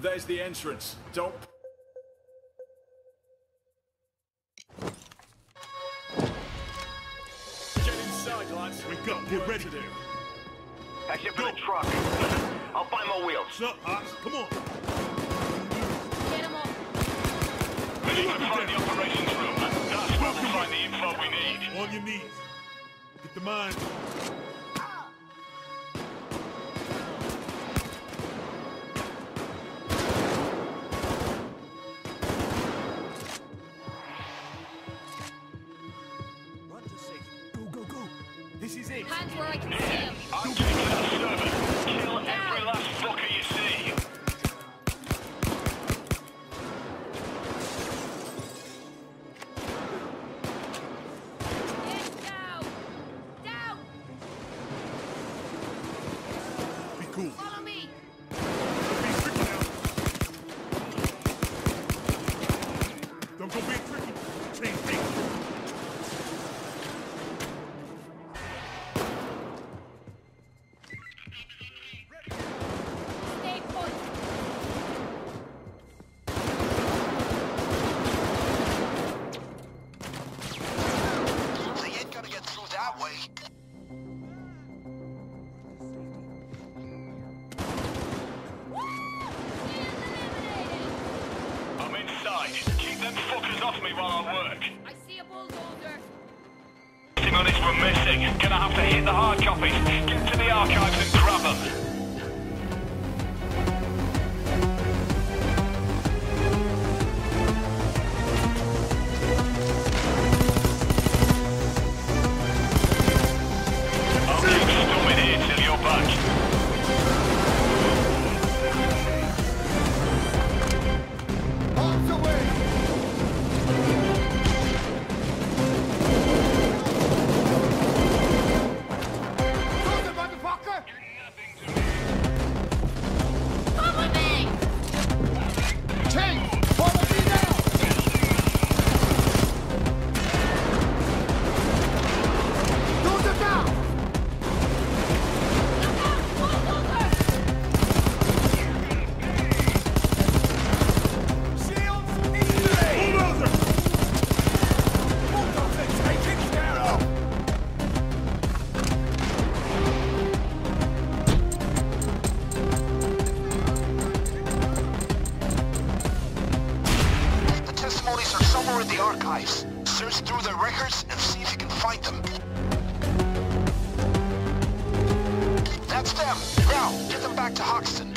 There's the entrance. Don't... Get inside, lads. Wake up, get ready. to do. Exit for the truck. I'll find my wheels. What's up, Hox? Come on. Get him off. We need to find the operations room. That's where we'll find the info we need. On your knees. Get the mine. Keep them fuckers off me while I work. I see a bulldozer. Anything on this we're missing. Gonna have to hit the hard copies. Get to the archives and grab them. Now, get them back to Hoxton.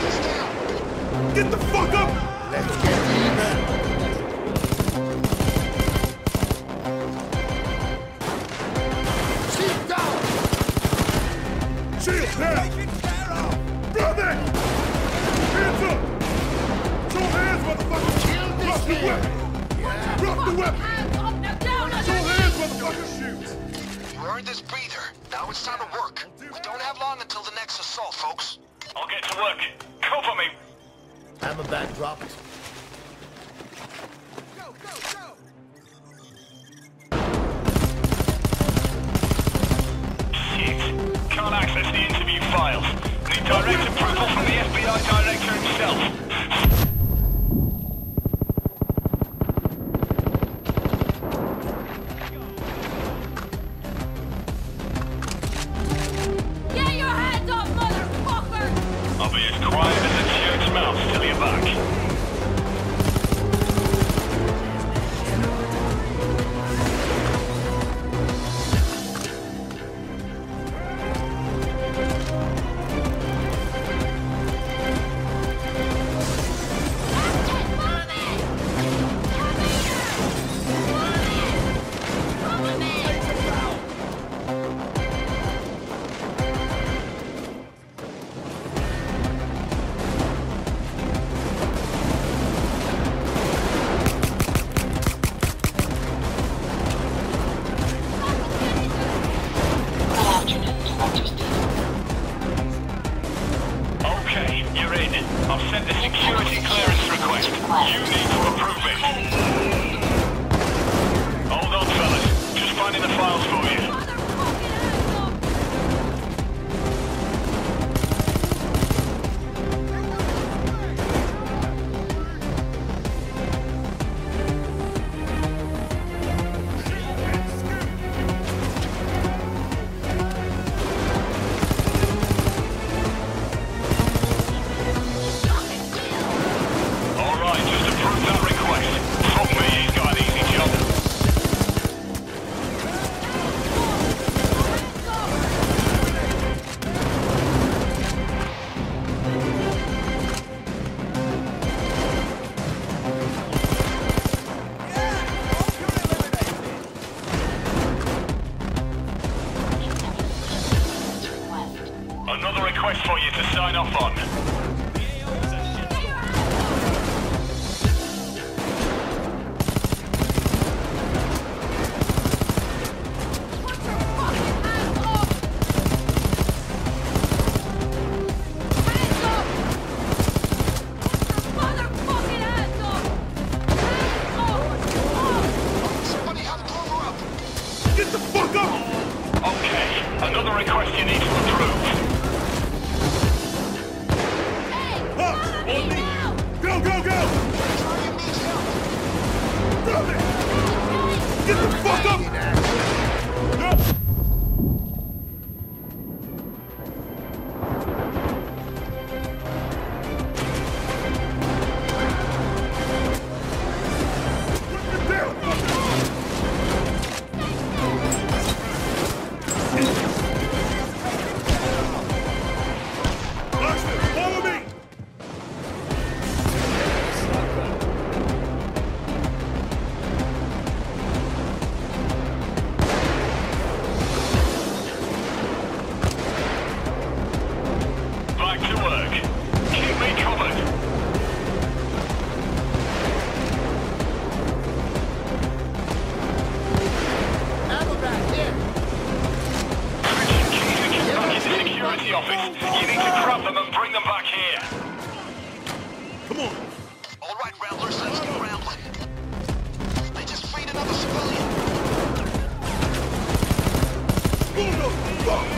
He's. Get the fuck up! Let's get even. Shield down! Brother! Show hands, motherfucker! Drop the weapon! Drop the weapon! Hands up now, down on Show your hands, motherfucker! Shoot! You earned this breather. Now it's time to work. We don't have long until the next assault, folks. I'll get to work. Cover me. Hammerback dropped. Shit. Can't access the interview files. Need direct approval from the FBI director himself. Wrack. question needs to improve. Hey, Look, on me! Go, go, go! Get the fuck up! Fuck!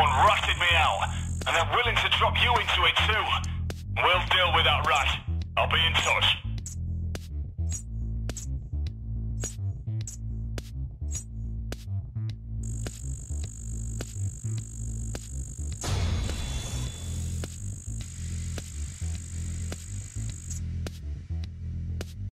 someone ratted me out, and they're willing to drop you into it too. We'll deal with that rat. I'll be in touch.